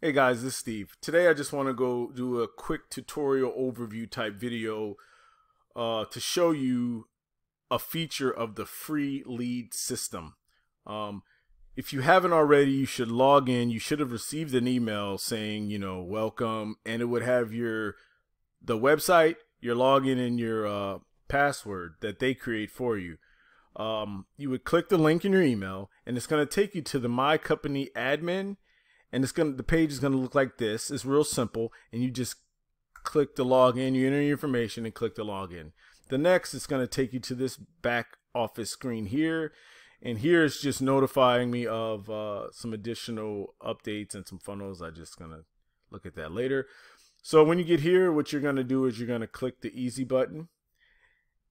Hey guys, this is Steve. Today I just want to go do a quick tutorial overview type video uh, to show you a feature of the free lead system. Um, if you haven't already, you should log in. You should have received an email saying, you know, welcome, and it would have your the website, your login, and your uh, password that they create for you. Um, you would click the link in your email, and it's going to take you to the My Company admin and it's gonna the page is gonna look like this. It's real simple, and you just click the login. You enter your information and click the login. The next, it's gonna take you to this back office screen here, and here it's just notifying me of uh, some additional updates and some funnels. I just gonna look at that later. So when you get here, what you're gonna do is you're gonna click the easy button,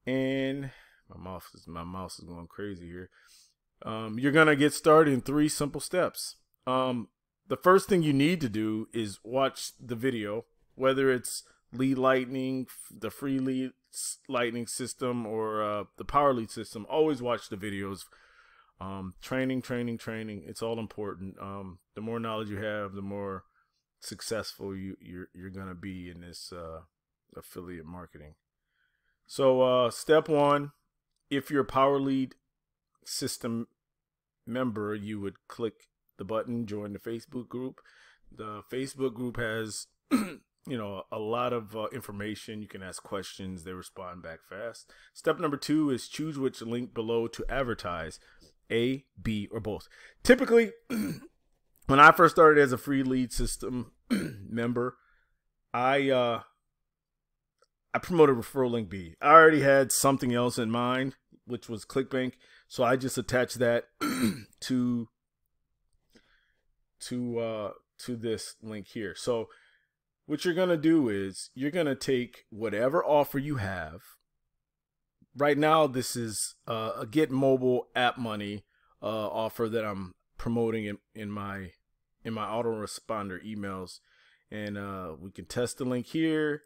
and my mouse is my mouse is going crazy here. Um, you're gonna get started in three simple steps. Um, the first thing you need to do is watch the video, whether it's lead lightning, the free lead lightning system, or uh, the power lead system. Always watch the videos. Um, training, training, training. It's all important. Um, the more knowledge you have, the more successful you you're you're gonna be in this uh, affiliate marketing. So uh, step one, if you're a power lead system member, you would click the button, join the Facebook group. The Facebook group has, you know, a lot of uh, information. You can ask questions, they respond back fast. Step number two is choose which link below to advertise A, B, or both. Typically, when I first started as a free lead system member, I, uh, I promoted referral link B. I already had something else in mind, which was ClickBank. So I just attached that to to uh to this link here. So what you're going to do is you're going to take whatever offer you have. Right now this is uh, a Get Mobile app money uh, offer that I'm promoting in, in my in my autoresponder emails and uh, we can test the link here.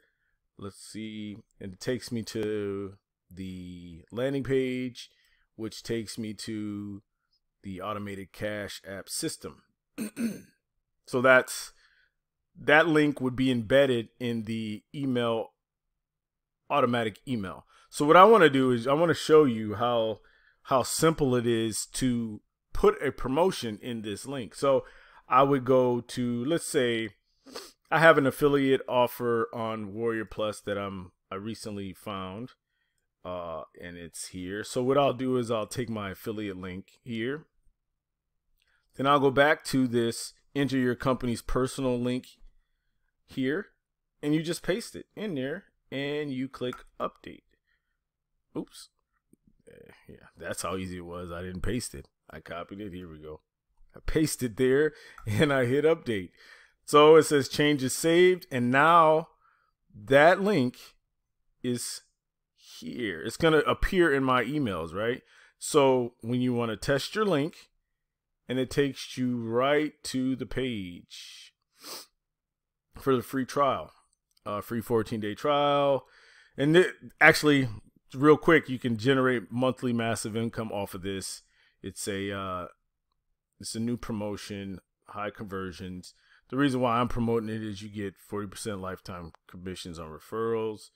Let's see. And it takes me to the landing page which takes me to the automated cash app system. so that's that link would be embedded in the email automatic email. So what I want to do is I want to show you how how simple it is to put a promotion in this link. So I would go to let's say I have an affiliate offer on Warrior Plus that I'm I recently found uh and it's here. So what I'll do is I'll take my affiliate link here then I'll go back to this, enter your company's personal link here, and you just paste it in there and you click update. Oops. Eh, yeah, that's how easy it was. I didn't paste it. I copied it. Here we go. I pasted there and I hit update. So it says changes saved. And now that link is here. It's going to appear in my emails, right? So when you want to test your link, and it takes you right to the page for the free trial, uh, free 14 day trial. And it, actually, real quick, you can generate monthly massive income off of this. It's a uh, it's a new promotion, high conversions. The reason why I'm promoting it is you get 40% lifetime commissions on referrals.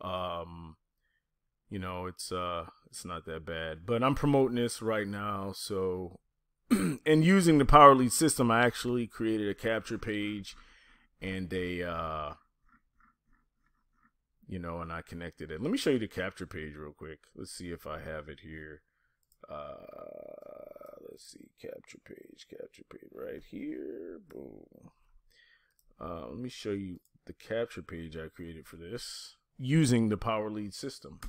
Um, you know, it's uh it's not that bad. But I'm promoting this right now, so and using the power lead system, I actually created a capture page and a, uh, you know, and I connected it. Let me show you the capture page real quick. Let's see if I have it here. Uh, let's see, capture page, capture page right here. Boom. Uh, let me show you the capture page I created for this using the power lead system.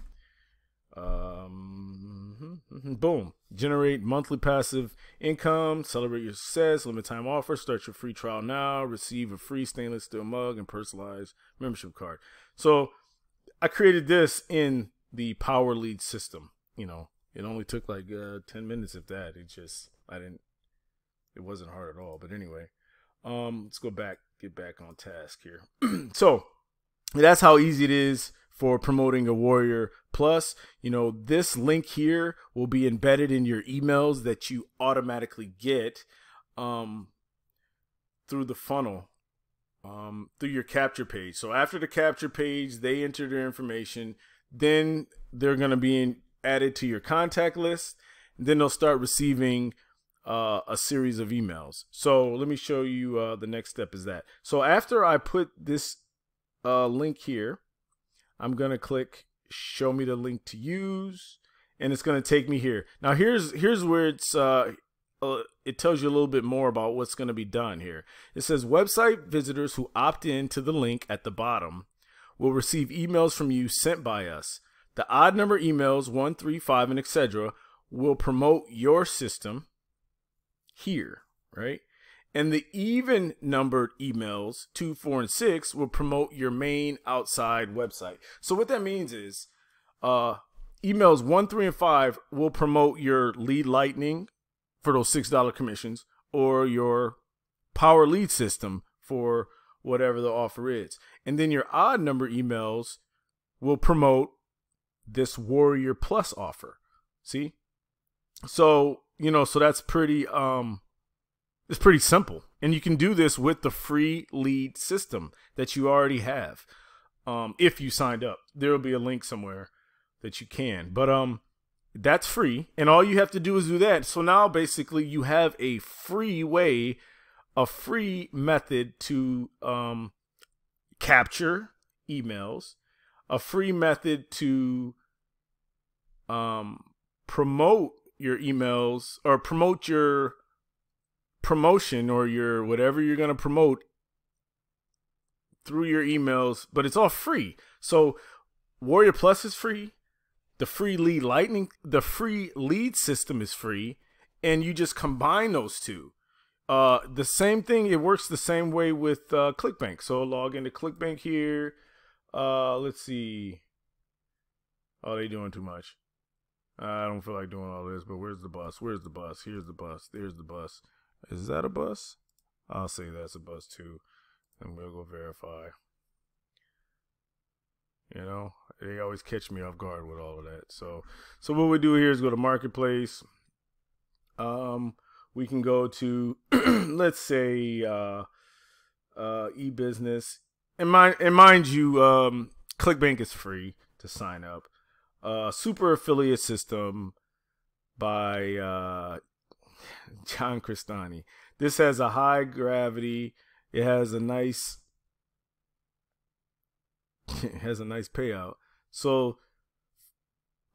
Um, boom. Generate monthly passive income. Celebrate your success. Limit time offer. Start your free trial now. Receive a free stainless steel mug and personalized membership card. So I created this in the Power Lead system. You know, it only took like uh, 10 minutes if that. It just, I didn't, it wasn't hard at all. But anyway, um, let's go back, get back on task here. so that's how easy it is for promoting a Warrior Plus. You know, this link here will be embedded in your emails that you automatically get um, through the funnel, um, through your capture page. So after the capture page, they enter their information. Then they're going to be in, added to your contact list. Then they'll start receiving uh, a series of emails. So let me show you uh, the next step is that. So after I put this uh, link here, I'm going to click show me the link to use and it's going to take me here. Now here's here's where it's uh, uh, it tells you a little bit more about what's going to be done here. It says website visitors who opt in to the link at the bottom will receive emails from you sent by us. The odd number emails, 135 and etc., will promote your system here, right? And the even numbered emails, 2, 4, and 6, will promote your main outside website. So what that means is uh, emails 1, 3, and 5 will promote your lead lightning for those $6 commissions or your power lead system for whatever the offer is. And then your odd number emails will promote this Warrior Plus offer. See? So, you know, so that's pretty um it's pretty simple. And you can do this with the free lead system that you already have. Um if you signed up. There'll be a link somewhere that you can. But um that's free and all you have to do is do that. So now basically you have a free way a free method to um capture emails, a free method to um promote your emails or promote your promotion or your whatever you're going to promote through your emails, but it's all free. So Warrior Plus is free. The free lead lightning, the free lead system is free, and you just combine those two. Uh, the same thing. It works the same way with uh, ClickBank. So log into ClickBank here. Uh, let's see. Oh, they doing too much. I don't feel like doing all this, but where's the bus? Where's the bus? Here's the bus. There's the bus. Is that a bus? I'll say that's a bus too. And we'll go verify. You know, they always catch me off guard with all of that. So, so what we do here is go to marketplace. Um, we can go to, let's say, uh, uh, e-business, and mind and mind you, um, ClickBank is free to sign up. Uh, super affiliate system by uh, John Crestani. This has a high gravity. It has a nice it has a nice payout. So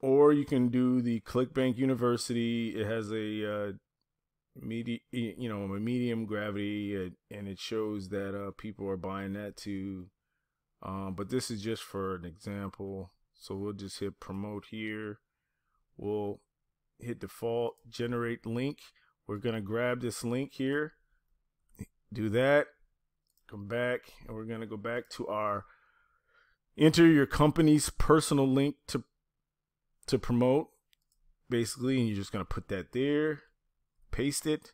or you can do the ClickBank University. It has a uh, medi- you know, a medium gravity, and it shows that uh, people are buying that too. Um, but this is just for an example. So we'll just hit promote here. We'll hit default, generate link. We're going to grab this link here, do that, come back, and we're going to go back to our enter your company's personal link to to promote basically and you're just going to put that there paste it.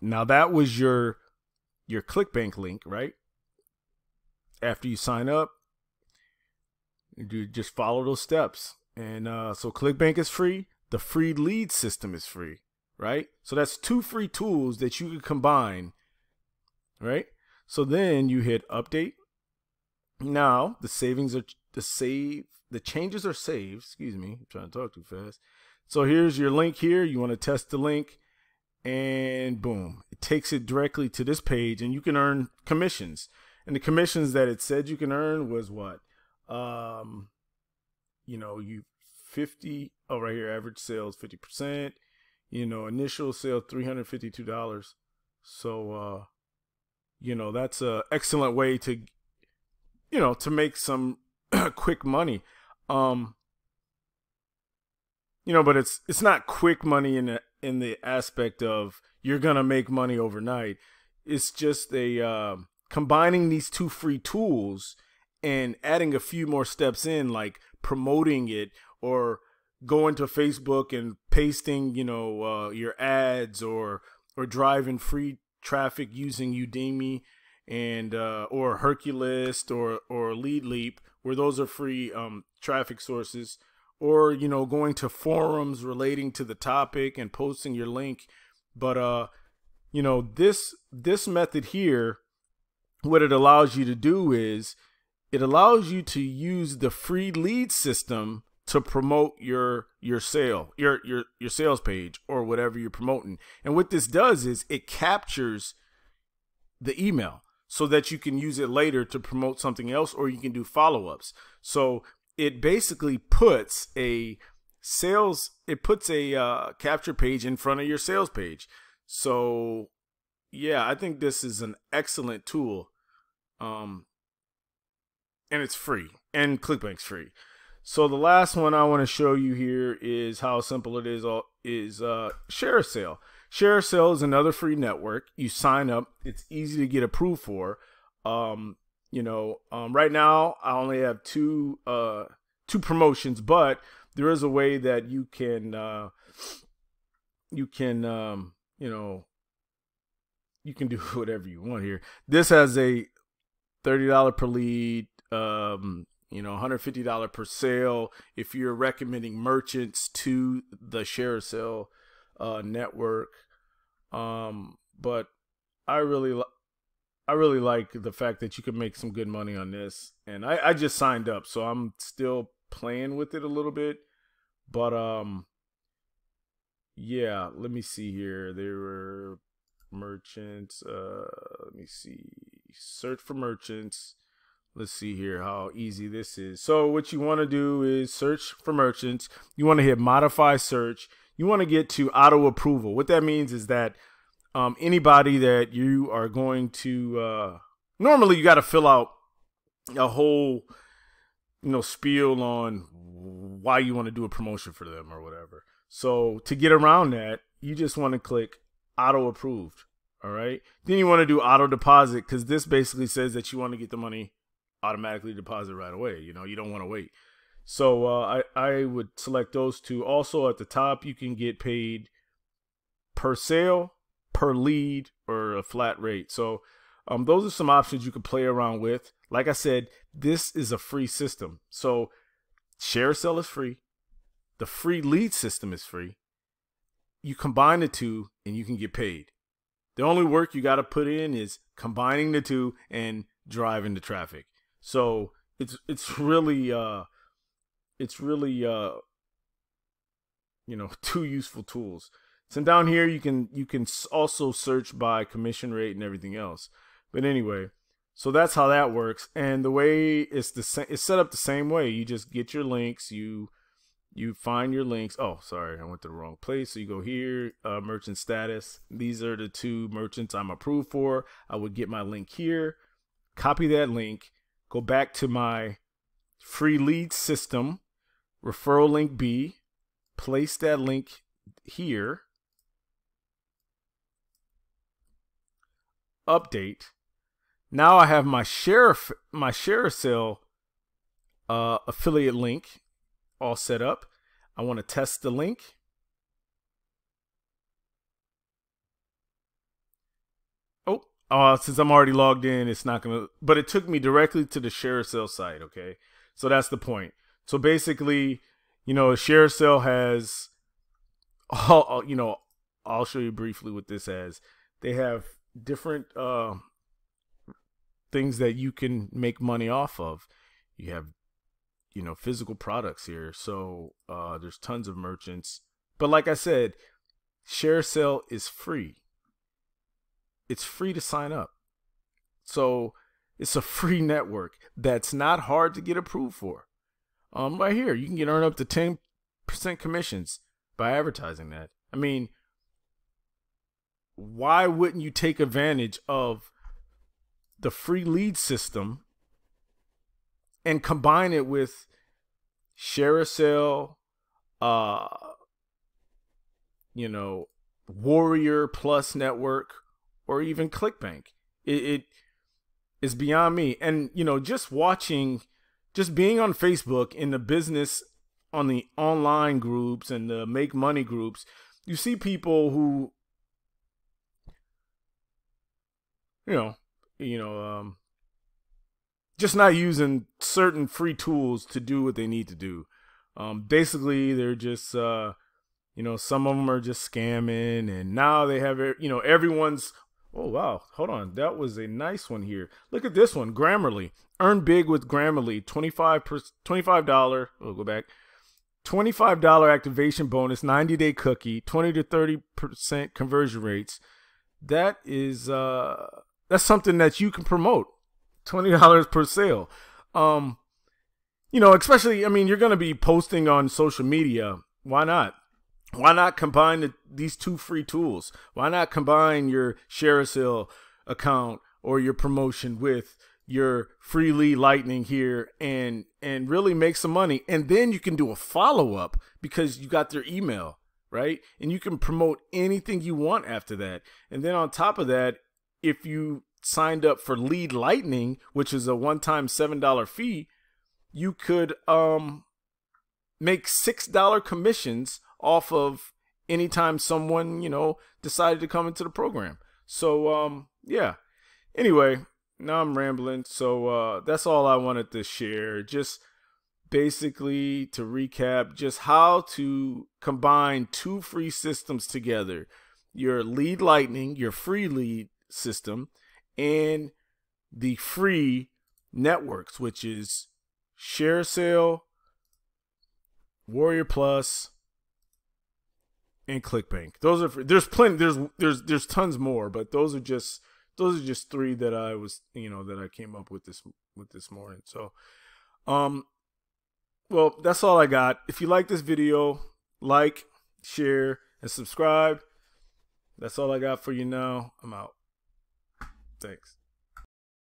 Now that was your your clickbank link right? After you sign up you just follow those steps. And uh, so clickbank is free the free lead system is free right? So that's two free tools that you can combine, right? So then you hit update. Now the savings are the save the changes are saved. Excuse me, I'm trying to talk too fast. So here's your link here. You want to test the link, and boom, it takes it directly to this page, and you can earn commissions. And the commissions that it said you can earn was what? Um, you know, you 50, oh, right here, average sales 50% you know, initial sale $352. So, uh, you know, that's a excellent way to, you know, to make some quick money. Um, you know, but it's, it's not quick money in the, in the aspect of you're to make money overnight. It's just a, uh, combining these two free tools and adding a few more steps in, like promoting it or going to Facebook and pasting, you know, uh, your ads or or driving free traffic using Udimi and uh, or Herculist or or Lead Leap, where those are free um, traffic sources, or you know, going to forums relating to the topic and posting your link. But uh, you know, this this method here, what it allows you to do is it allows you to use the free lead system to promote your your sale, your your your sales page or whatever you're promoting. And what this does is it captures the email so that you can use it later to promote something else or you can do follow-ups. So it basically puts a sales it puts a uh, capture page in front of your sales page. So yeah, I think this is an excellent tool. Um and it's free and ClickBank's free. So the last one I want to show you here is how simple it is is uh ShareASale. ShareASale is another free network. You sign up, it's easy to get approved for. Um you know, um, right now I only have two uh, two promotions, but there is a way that you can uh, you can um, you know you can do whatever you want here. This has a thirty dollar per lead, um, you know, one hundred fifty dollar per sale. If you're recommending merchants to the ShareASale uh, network, um, but I really I really like the fact that you can make some good money on this. And I, I just signed up, so I'm still playing with it a little bit. But um yeah, let me see here. There were merchants. Uh let me see. Search for merchants. Let's see here how easy this is. So what you want to do is search for merchants. You want to hit modify search. You want to get to auto approval. What that means is that um, anybody that you are going to uh, normally you got to fill out a whole you know spiel on why you want to do a promotion for them or whatever. So to get around that, you just want to click auto approved. All right. Then you want to do auto deposit because this basically says that you want to get the money automatically deposit right away. You know, you don't want to wait. So uh, I I would select those two. Also at the top, you can get paid per sale per lead or a flat rate. So um, those are some options you can play around with. Like I said, this is a free system. So ShareASale is free. The free lead system is free. You combine the two and you can get paid. The only work you got to put in is combining the two and driving the traffic. So it's it's really uh it's really uh you know two useful tools. So down here you can you can also search by commission rate and everything else. But anyway, so that's how that works. And the way it's the same, it's set up the same way. You just get your links. You you find your links. Oh, sorry, I went to the wrong place. So you go here, uh, merchant status. These are the two merchants I'm approved for. I would get my link here, copy that link, go back to my free lead system, referral link B, place that link here update. Now I have my share my ShareASale uh, affiliate link all set up. I want to test the link. Oh, uh, since I'm already logged in, it's not gonna. But it took me directly to the ShareASale site. Okay, so that's the point. So basically, you know, ShareASale has all. You know, I'll show you briefly what this has. They have different uh, things that you can make money off of. You have, you know, physical products here. So uh, there's tons of merchants. But like I said, ShareASale is free. It's free to sign up. So it's a free network that's not hard to get approved for. Um, right here, you can get earn up to 10% commissions by advertising that. I mean, why wouldn't you take advantage of the free lead system and combine it with ShareASale, uh, you know, Warrior Plus Network, or even ClickBank? It, it is beyond me. And you know, just watching, just being on Facebook in the business, on the online groups and the make money groups, you see people who you know, you know, um, just not using certain free tools to do what they need to do. Um, basically, they're just, uh, You know, some of them are just scamming, and now they have you know everyone's. Oh wow, hold on, that was a nice one here. Look at this one, Grammarly. Earn big with Grammarly. 25 $25. We'll go back. $25 activation bonus, 90 day cookie, 20 to 30% conversion rates. That is uh that's something that you can promote. $20 per sale. Um you know, especially I mean, you're going to be posting on social media. Why not? Why not combine the, these two free tools? Why not combine your ShareASale account or your promotion with your free lead lightning here and and really make some money? And then you can do a follow-up because you got their email right? And you can promote anything you want after that. And then on top of that if you signed up for lead lightning which is a one-time seven dollar fee you could um make six dollar commissions off of anytime someone you know decided to come into the program so um yeah anyway now I'm rambling. So uh, that's all I wanted to share. Just basically to recap, just how to combine two free systems together your lead lightning, your free lead system, and the free networks, which is ShareASale, Warrior Plus, and ClickBank. Those are free. there's plenty there's there's there's tons more, but those are just those are just three that I was, you know, that I came up with this with this morning. So, um, well, that's all I got. If you like this video, like, share, and subscribe. That's all I got for you now. I'm out. Thanks.